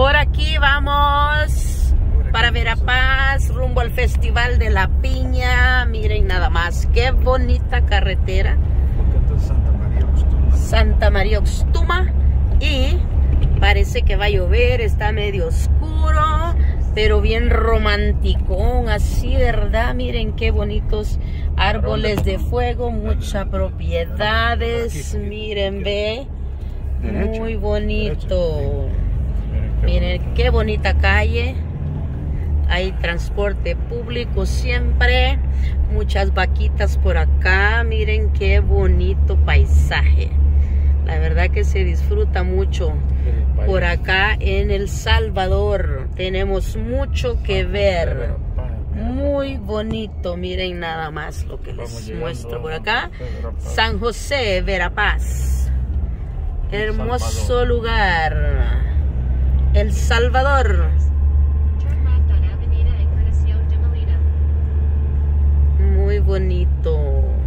Por aquí vamos para Verapaz, rumbo al Festival de la Piña. Miren nada más, qué bonita carretera. Santa María Oxtuma. Santa María Oxtuma. Y parece que va a llover, está medio oscuro, pero bien romanticón, así, ¿verdad? Miren qué bonitos árboles de fuego, muchas propiedades. Miren, ve. Muy bonito. Qué bonita calle. Hay transporte público siempre. Muchas vaquitas por acá. Miren qué bonito paisaje. La verdad que se disfruta mucho por acá en El Salvador. Tenemos mucho que ver. Muy bonito. Miren nada más lo que les muestro por acá. San José, Verapaz. Hermoso lugar. El Salvador. Muy bonito.